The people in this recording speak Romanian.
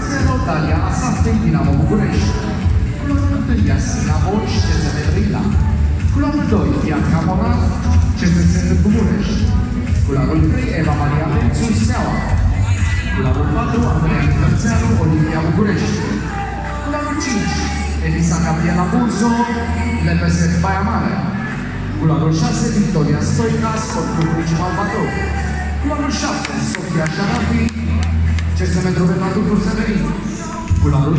culoarul 0, Dalia Asafei, Dinamo București. Culoarul 1, Iasina Borș, CSM Brila. Culoarul 2, Bianca Monar, CSS București. Culoarul 3, Eva Maria Lențu, Steaua. Culoarul 4, Andreea Cărțeanu, Olimpia București. Culoarul 5, Elisa Gabriela Burzo, LPS Baia Mare. Culoarul 6, Victoria Stoica, Sport Club Principal Bacău. Culoarul 7, Sofia 6 metrów na turku Severin. Kula lub